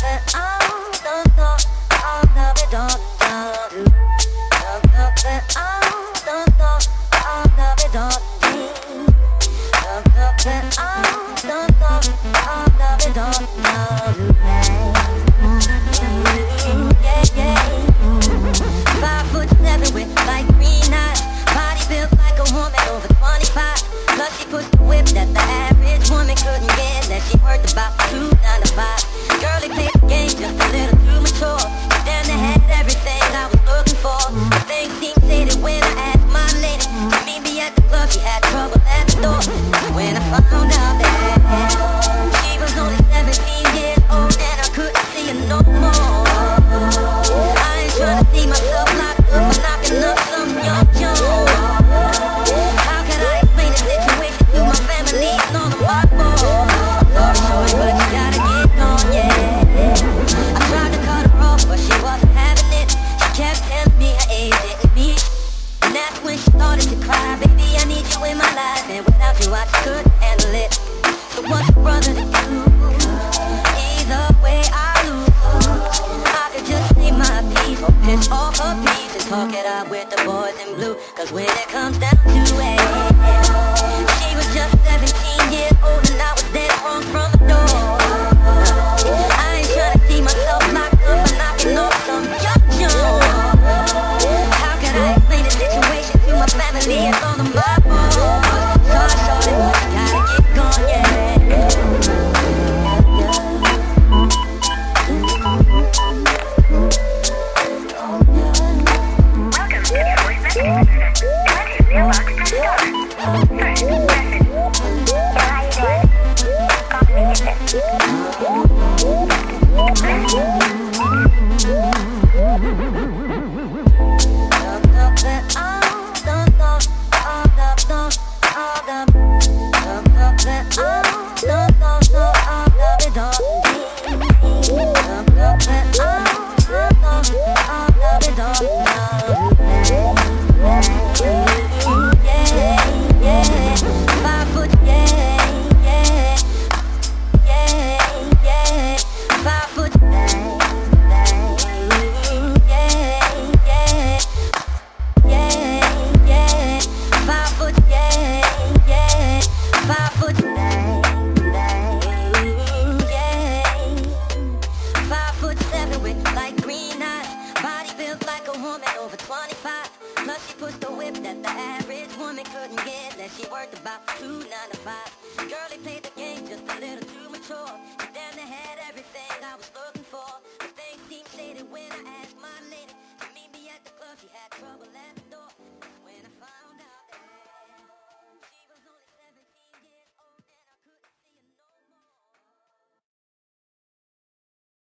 and I trouble at the door. When I found out. when started to cry Baby, I need you in my life And without you, I couldn't handle it. So what's a brother to do? Either way, I lose. I could just say my piece Or piss off a piece And talk it out with the boys in blue Cause when it comes down to Plus she put the whip that the average woman couldn't get. That she worked about two nine to five. Girl, he played the game